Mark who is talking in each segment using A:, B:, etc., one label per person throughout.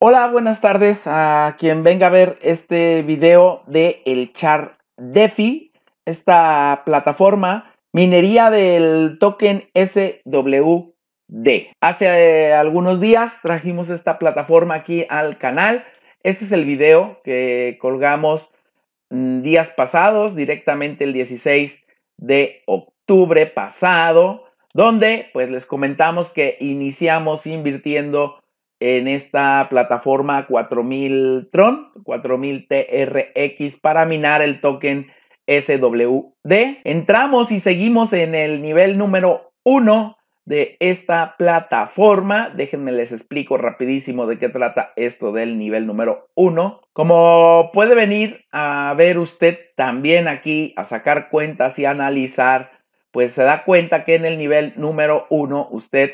A: Hola, buenas tardes a quien venga a ver este video de el Char DeFi, esta plataforma minería del token SWD. Hace eh, algunos días trajimos esta plataforma aquí al canal. Este es el video que colgamos mm, días pasados, directamente el 16 de octubre pasado, donde pues les comentamos que iniciamos invirtiendo en esta plataforma 4000 Tron, 4000 TRX para minar el token SWD. Entramos y seguimos en el nivel número 1 de esta plataforma. Déjenme les explico rapidísimo de qué trata esto del nivel número 1. Como puede venir a ver usted también aquí a sacar cuentas y analizar, pues se da cuenta que en el nivel número 1 usted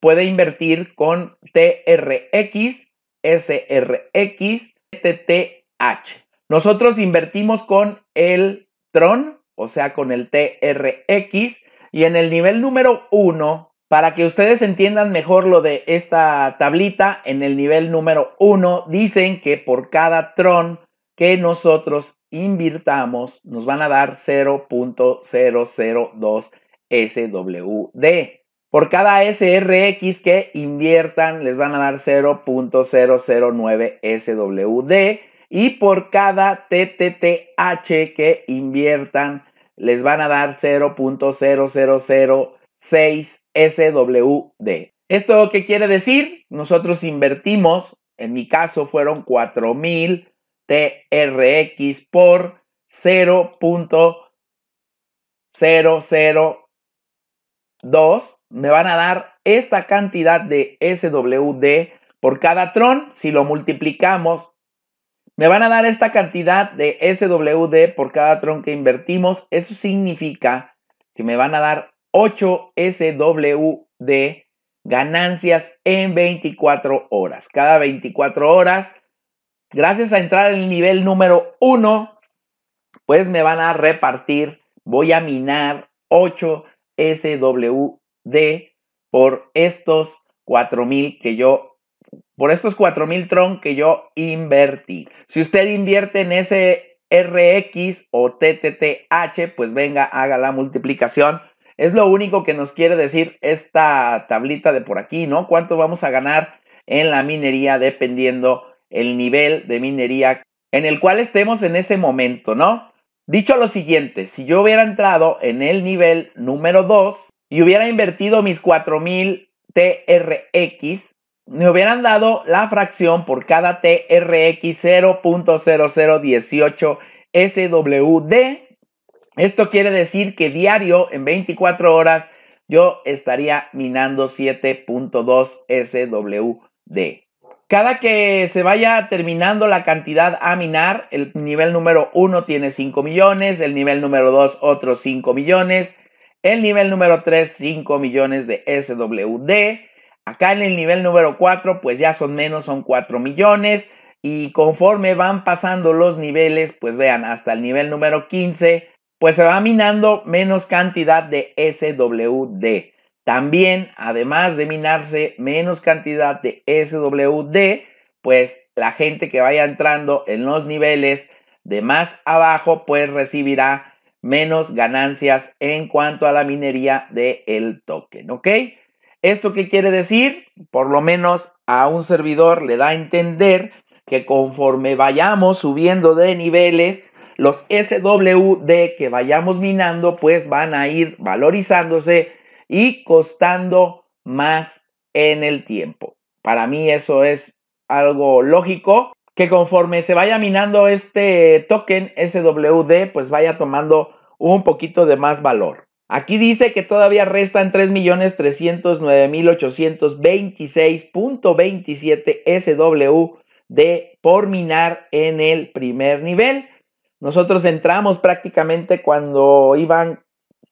A: puede invertir con TRX, SRX, TTH. Nosotros invertimos con el Tron, o sea, con el TRX, y en el nivel número 1, para que ustedes entiendan mejor lo de esta tablita, en el nivel número 1 dicen que por cada Tron que nosotros invirtamos nos van a dar 0.002 SWD. Por cada SRX que inviertan les van a dar 0.009 SWD y por cada TTTH que inviertan les van a dar 0.0006 SWD. ¿Esto qué quiere decir? Nosotros invertimos, en mi caso fueron 4000 TRX por 0.002 me van a dar esta cantidad de SWD por cada tron. Si lo multiplicamos, me van a dar esta cantidad de SWD por cada tron que invertimos. Eso significa que me van a dar 8 SWD ganancias en 24 horas. Cada 24 horas, gracias a entrar en el nivel número 1, pues me van a repartir, voy a minar 8 SWD por estos 4000 que yo por estos 4000 Tron que yo invertí. Si usted invierte en ese o TTTH, pues venga, haga la multiplicación. Es lo único que nos quiere decir esta tablita de por aquí, ¿no? ¿Cuánto vamos a ganar en la minería dependiendo el nivel de minería en el cual estemos en ese momento, ¿no? Dicho lo siguiente, si yo hubiera entrado en el nivel número 2 y hubiera invertido mis 4000 TRX, me hubieran dado la fracción por cada TRX 0.0018 SWD. Esto quiere decir que diario en 24 horas yo estaría minando 7.2 SWD. Cada que se vaya terminando la cantidad a minar, el nivel número 1 tiene 5 millones, el nivel número 2 otros 5 millones, el nivel número 3 5 millones de SWD. Acá en el nivel número 4 pues ya son menos, son 4 millones. Y conforme van pasando los niveles, pues vean, hasta el nivel número 15, pues se va minando menos cantidad de SWD. También, además de minarse menos cantidad de SWD, pues la gente que vaya entrando en los niveles de más abajo, pues recibirá menos ganancias en cuanto a la minería del el token, ¿ok? ¿Esto qué quiere decir? Por lo menos a un servidor le da a entender que conforme vayamos subiendo de niveles, los SWD que vayamos minando, pues van a ir valorizándose y costando más en el tiempo. Para mí eso es algo lógico que conforme se vaya minando este token SWD, pues vaya tomando un poquito de más valor. Aquí dice que todavía restan 3.309.826.27 SWD por minar en el primer nivel. Nosotros entramos prácticamente cuando iban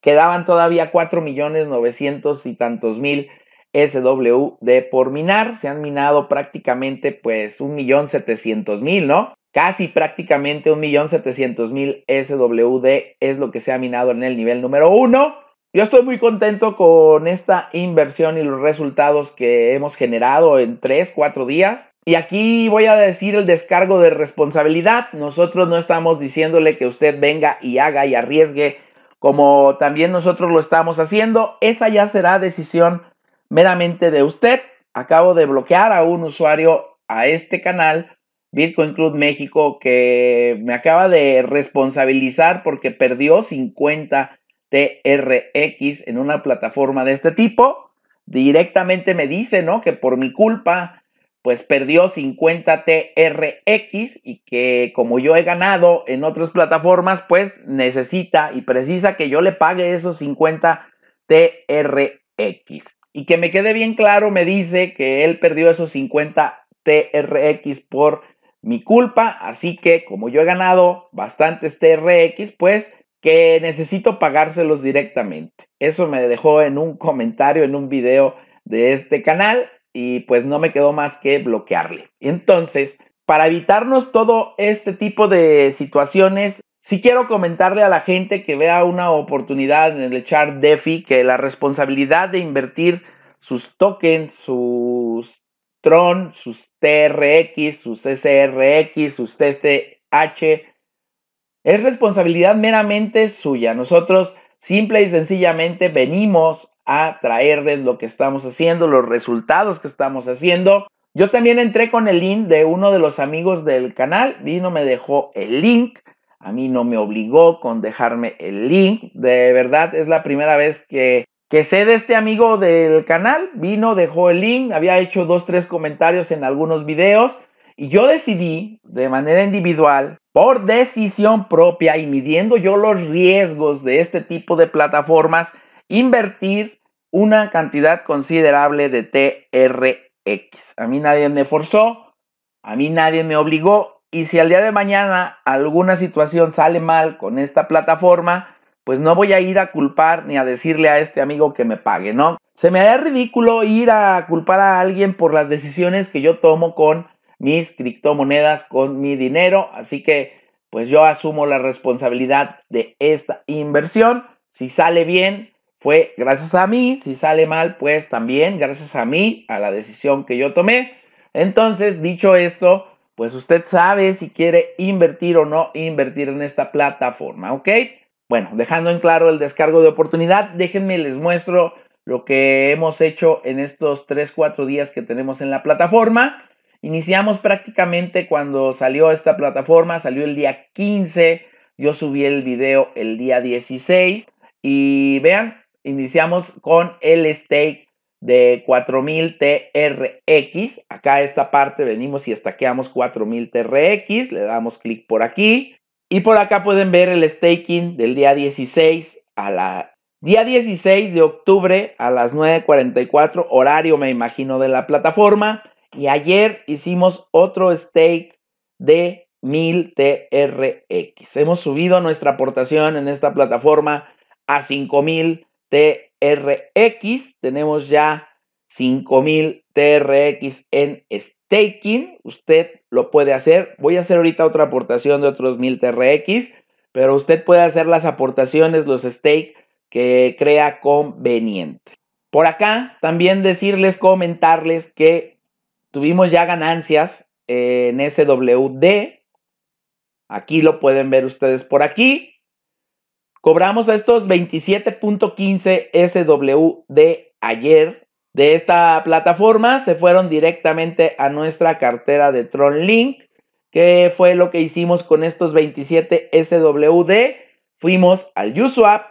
A: Quedaban todavía 4 millones 900 y tantos mil SWD por minar. Se han minado prácticamente pues un millón setecientos mil, ¿no? Casi prácticamente un millón setecientos mil SWD es lo que se ha minado en el nivel número 1. Yo estoy muy contento con esta inversión y los resultados que hemos generado en 3, 4 días. Y aquí voy a decir el descargo de responsabilidad. Nosotros no estamos diciéndole que usted venga y haga y arriesgue como también nosotros lo estamos haciendo. Esa ya será decisión meramente de usted. Acabo de bloquear a un usuario a este canal, Bitcoin Club México, que me acaba de responsabilizar porque perdió 50 TRX en una plataforma de este tipo. Directamente me dice, ¿no? Que por mi culpa pues perdió 50 TRX y que como yo he ganado en otras plataformas, pues necesita y precisa que yo le pague esos 50 TRX. Y que me quede bien claro, me dice que él perdió esos 50 TRX por mi culpa, así que como yo he ganado bastantes TRX, pues que necesito pagárselos directamente. Eso me dejó en un comentario, en un video de este canal y pues no me quedó más que bloquearle. Entonces, para evitarnos todo este tipo de situaciones, sí quiero comentarle a la gente que vea una oportunidad en el chart DeFi que la responsabilidad de invertir sus tokens, sus Tron, sus TRX, sus SRX, sus TTH, es responsabilidad meramente suya. Nosotros simple y sencillamente venimos a traerles lo que estamos haciendo, los resultados que estamos haciendo. Yo también entré con el link de uno de los amigos del canal, vino, me dejó el link, a mí no me obligó con dejarme el link, de verdad es la primera vez que, que sé de este amigo del canal, vino, dejó el link, había hecho dos, tres comentarios en algunos videos y yo decidí de manera individual, por decisión propia y midiendo yo los riesgos de este tipo de plataformas, invertir una cantidad considerable de TRX. A mí nadie me forzó, a mí nadie me obligó y si al día de mañana alguna situación sale mal con esta plataforma, pues no voy a ir a culpar ni a decirle a este amigo que me pague, ¿no? Se me haría ridículo ir a culpar a alguien por las decisiones que yo tomo con mis criptomonedas, con mi dinero, así que pues yo asumo la responsabilidad de esta inversión. Si sale bien, fue gracias a mí, si sale mal, pues también gracias a mí, a la decisión que yo tomé. Entonces, dicho esto, pues usted sabe si quiere invertir o no invertir en esta plataforma, ¿ok? Bueno, dejando en claro el descargo de oportunidad, déjenme les muestro lo que hemos hecho en estos 3, 4 días que tenemos en la plataforma. Iniciamos prácticamente cuando salió esta plataforma, salió el día 15, yo subí el video el día 16 y vean, iniciamos con el stake de 4000 TRX. Acá esta parte venimos y estaqueamos 4000 TRX, le damos clic por aquí y por acá pueden ver el staking del día 16 a la día 16 de octubre a las 9:44 horario me imagino de la plataforma y ayer hicimos otro stake de 1000 TRX. Hemos subido nuestra aportación en esta plataforma a 5000 TRX. Tenemos ya 5000 TRX en staking. Usted lo puede hacer. Voy a hacer ahorita otra aportación de otros 1000 TRX, pero usted puede hacer las aportaciones, los stake que crea conveniente. Por acá también decirles, comentarles que tuvimos ya ganancias en SWD. Aquí lo pueden ver ustedes por aquí. Cobramos estos 27.15 SWD ayer de esta plataforma. Se fueron directamente a nuestra cartera de Tron Link. ¿Qué fue lo que hicimos con estos 27 SWD? Fuimos al USWAP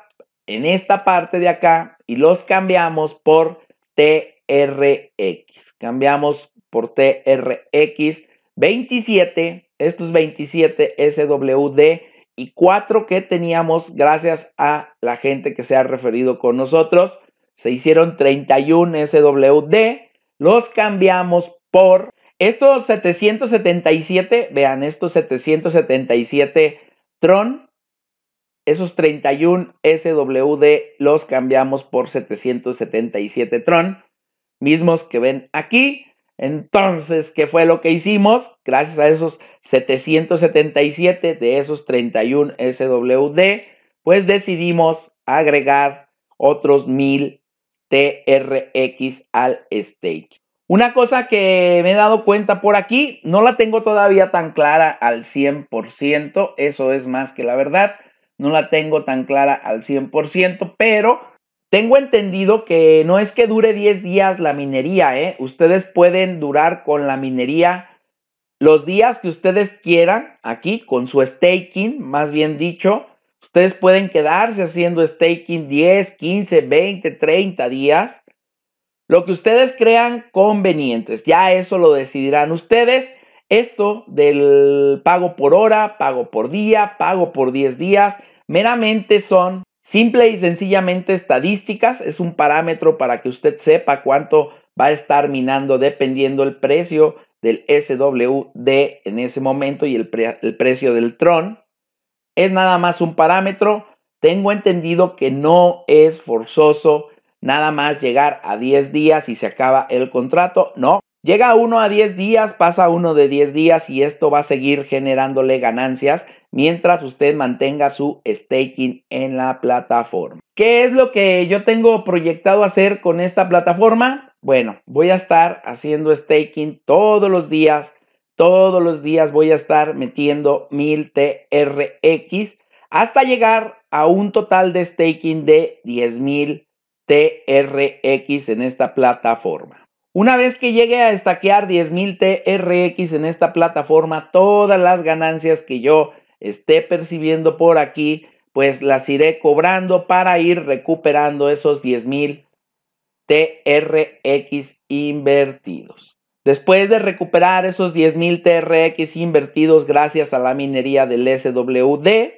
A: en esta parte de acá y los cambiamos por TRX. Cambiamos por TRX 27, estos 27 SWD y cuatro que teníamos gracias a la gente que se ha referido con nosotros. Se hicieron 31 SWD, los cambiamos por estos 777, vean, estos 777 Tron, esos 31 SWD los cambiamos por 777 Tron, mismos que ven aquí. Entonces, ¿qué fue lo que hicimos? Gracias a esos 777 de esos 31 SWD, pues decidimos agregar otros 1000 TRX al stake. Una cosa que me he dado cuenta por aquí, no la tengo todavía tan clara al 100%, eso es más que la verdad, no la tengo tan clara al 100%, pero tengo entendido que no es que dure 10 días la minería, ¿eh? Ustedes pueden durar con la minería los días que ustedes quieran aquí con su staking, más bien dicho. Ustedes pueden quedarse haciendo staking 10, 15, 20, 30 días. Lo que ustedes crean convenientes. Ya eso lo decidirán ustedes. Esto del pago por hora, pago por día, pago por 10 días, meramente son simple y sencillamente estadísticas. Es un parámetro para que usted sepa cuánto va a estar minando dependiendo el precio del SWD en ese momento y el, precio del Tron. Es nada más un parámetro. Tengo entendido que no es forzoso nada más llegar a 10 días y se acaba el contrato. No, llega uno a 10 días, pasa uno de 10 días y esto va a seguir generándole ganancias mientras usted mantenga su staking en la plataforma. ¿Qué es lo que yo tengo proyectado hacer con esta plataforma? Bueno, voy a estar haciendo staking todos los días. Todos los días voy a estar metiendo 1000 TRX hasta llegar a un total de staking de 10.000 TRX en esta plataforma. Una vez que llegue a estaquear 10.000 TRX en esta plataforma, todas las ganancias que yo esté percibiendo por aquí, pues las iré cobrando para ir recuperando esos 10.000 TRX invertidos. Después de recuperar esos 10.000 TRX invertidos gracias a la minería del SWD,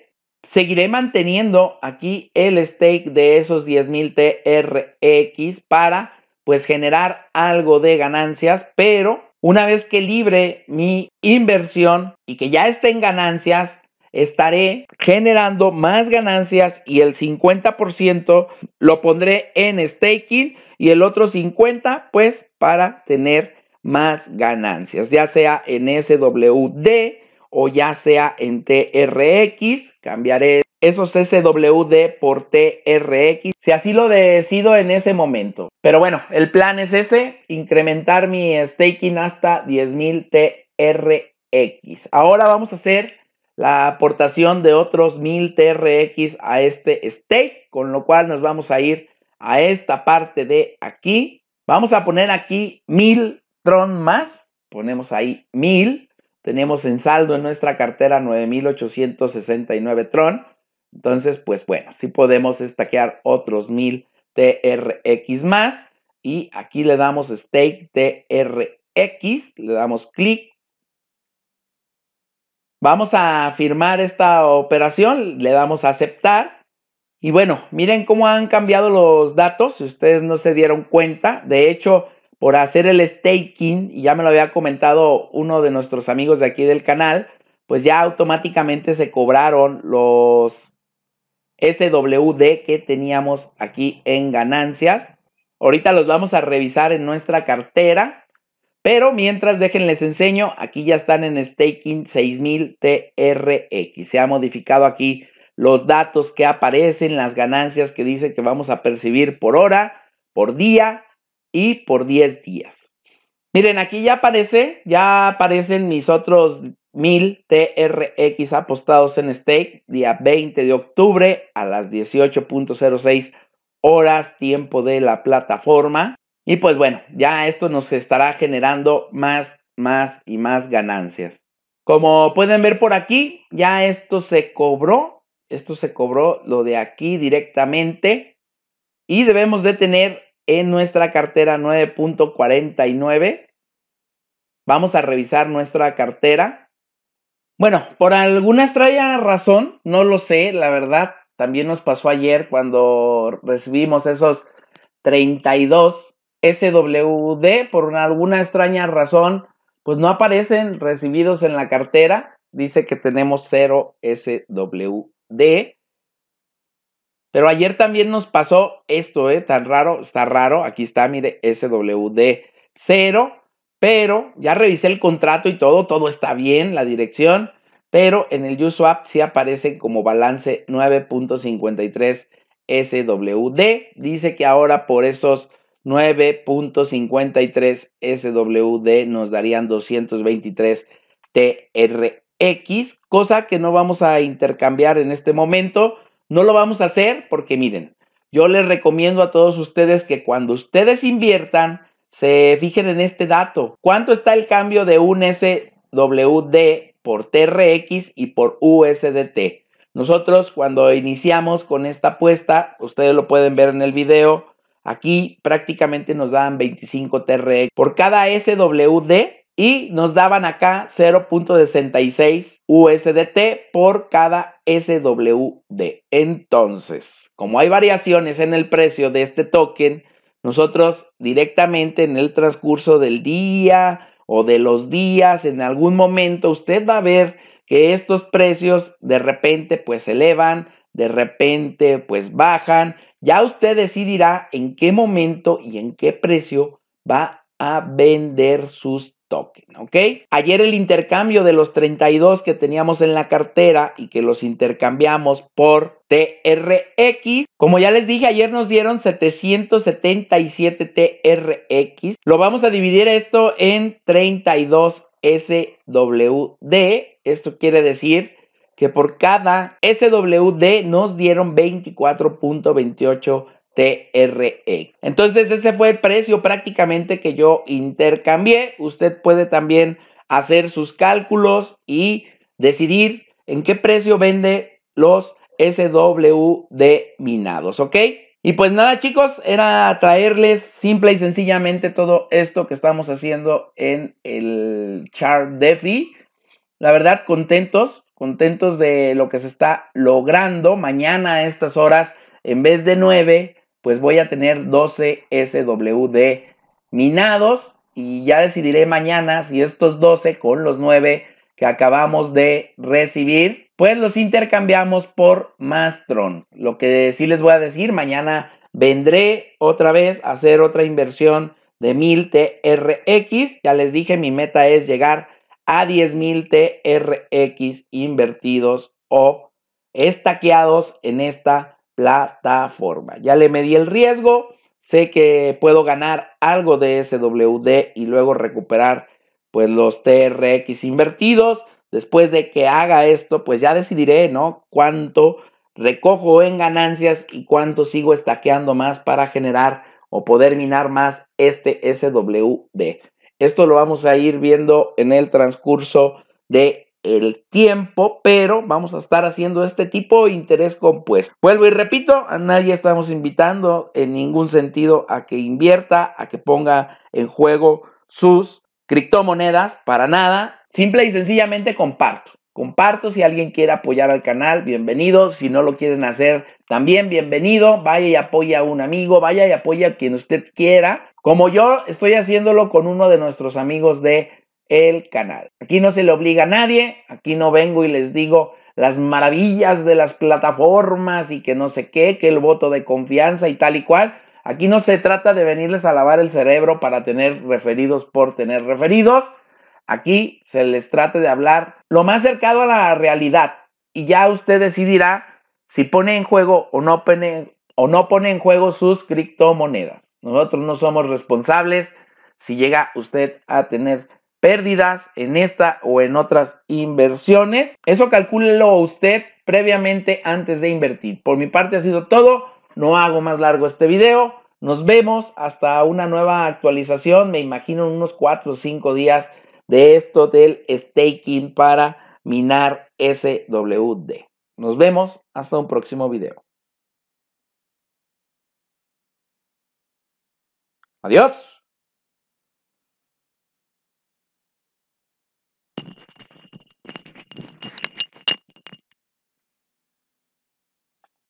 A: seguiré manteniendo aquí el stake de esos 10.000 TRX para pues generar algo de ganancias, pero una vez que libre mi inversión y que ya esté en ganancias, estaré generando más ganancias y el 50% lo pondré en staking y el otro 50 pues para tener más ganancias, ya sea en SWD o ya sea en TRX, cambiaré esos SWD por TRX, si así lo decido en ese momento. Pero bueno, el plan es ese, incrementar mi staking hasta 10.000 TRX. Ahora vamos a hacer la aportación de otros 1000 TRX a este stake, con lo cual nos vamos a ir a esta parte de aquí. Vamos a poner aquí 1000 Tron más. Ponemos ahí 1000. Tenemos en saldo en nuestra cartera 9869 Tron. Entonces, pues bueno, sí podemos estaquear otros 1000 TRX más. Y aquí le damos stake TRX, le damos clic Vamos a firmar esta operación, le damos a aceptar. Y bueno, miren cómo han cambiado los datos, si ustedes no se dieron cuenta. De hecho, por hacer el staking, y ya me lo había comentado uno de nuestros amigos de aquí del canal, pues ya automáticamente se cobraron los SWD que teníamos aquí en ganancias. Ahorita los vamos a revisar en nuestra cartera. Pero mientras déjenles enseño, aquí ya están en staking 6000 TRX. Se ha modificado aquí los datos que aparecen, las ganancias que dice que vamos a percibir por hora, por día y por 10 días. Miren, aquí ya aparece, ya aparecen mis otros 1000 TRX apostados en stake, día 20 de octubre a las 18.06 horas tiempo de la plataforma. Y pues bueno, ya esto nos estará generando más, más y más ganancias. Como pueden ver por aquí, ya esto se cobró. Esto se cobró lo de aquí directamente. Y debemos de tener en nuestra cartera 9.49. Vamos a revisar nuestra cartera. Bueno, por alguna extraña razón, no lo sé, la verdad, también nos pasó ayer cuando recibimos esos 32 SWD, por alguna extraña razón, pues no aparecen recibidos en la cartera. Dice que tenemos 0 SWD. Pero ayer también nos pasó esto, ¿eh? Tan raro, está raro. Aquí está, mire, SWD 0. Pero ya revisé el contrato y todo, todo está bien, la dirección. Pero en el USWAP sí aparece como balance 9.53 SWD. Dice que ahora por esos 9.53 SWD nos darían 223 TRX, cosa que no vamos a intercambiar en este momento. No lo vamos a hacer porque miren, yo les recomiendo a todos ustedes que cuando ustedes inviertan, se fijen en este dato. ¿Cuánto está el cambio de un SWD por TRX y por USDT? Nosotros cuando iniciamos con esta apuesta, ustedes lo pueden ver en el video, aquí prácticamente nos daban 25 TRX por cada SWD y nos daban acá 0.66 USDT por cada SWD. Entonces, como hay variaciones en el precio de este token, nosotros directamente en el transcurso del día o de los días, en algún momento, usted va a ver que estos precios de repente pues se elevan, de repente pues bajan. Ya usted decidirá en qué momento y en qué precio va a vender sus token, ¿ok? Ayer el intercambio de los 32 que teníamos en la cartera y que los intercambiamos por TRX, como ya les dije, ayer nos dieron 777 TRX. Lo vamos a dividir esto en 32 SWD. Esto quiere decir que por cada SWD nos dieron 24.28 TRE. Entonces ese fue el precio prácticamente que yo intercambié. Usted puede también hacer sus cálculos y decidir en qué precio vende los SWD minados, ¿ok? Y pues nada chicos, era traerles simple y sencillamente todo esto que estamos haciendo en el chart DeFi. La verdad, contentos, contentos de lo que se está logrando. Mañana a estas horas, en vez de 9, pues voy a tener 12 SWD minados y ya decidiré mañana si estos 12 con los 9 que acabamos de recibir, pues los intercambiamos por Mastron. Lo que sí les voy a decir, mañana vendré otra vez a hacer otra inversión de 1000 TRX. Ya les dije, mi meta es llegar a 10.000 TRX invertidos o estaqueados en esta plataforma. Ya le medí el riesgo, sé que puedo ganar algo de SWD y luego recuperar pues los TRX invertidos. Después de que haga esto, pues ya decidiré, ¿no? Cuánto recojo en ganancias y cuánto sigo estaqueando más para generar o poder minar más este SWD. Esto lo vamos a ir viendo en el transcurso de el tiempo, pero vamos a estar haciendo este tipo de interés compuesto. Vuelvo y repito, a nadie estamos invitando en ningún sentido a que invierta, a que ponga en juego sus criptomonedas, para nada. Simple y sencillamente comparto. Comparto si alguien quiere apoyar al canal, bienvenido. Si no lo quieren hacer, también bienvenido. Vaya y apoya a un amigo, vaya y apoya a quien usted quiera. Como yo estoy haciéndolo con uno de nuestros amigos de el canal. Aquí no se le obliga a nadie, aquí no vengo y les digo las maravillas de las plataformas y que no sé qué, que el voto de confianza y tal y cual. Aquí no se trata de venirles a lavar el cerebro para tener referidos por tener referidos. Aquí se les trata de hablar lo más cercano a la realidad y ya usted decidirá si pone en juego o no pone, o no pone en juego sus criptomonedas. Nosotros no somos responsables si llega usted a tener pérdidas en esta o en otras inversiones. Eso calcúlelo usted previamente antes de invertir. Por mi parte ha sido todo. No hago más largo este video. Nos vemos hasta una nueva actualización. Me imagino unos 4 o 5 días de esto del staking para minar SWD. Nos vemos hasta un próximo video. Adiós.